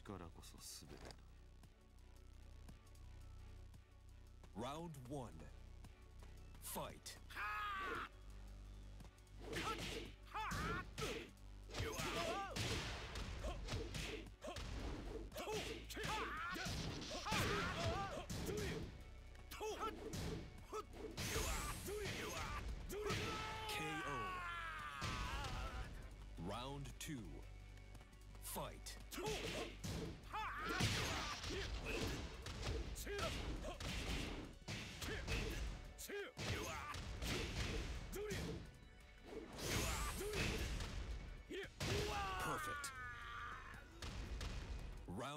力こそ全てだ Round one. Fight. KO. Round two. Fight.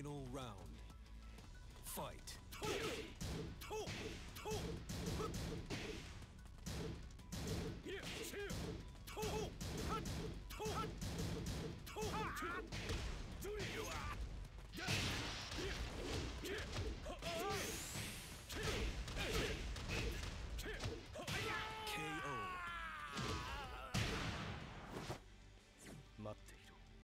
Final round. Fight.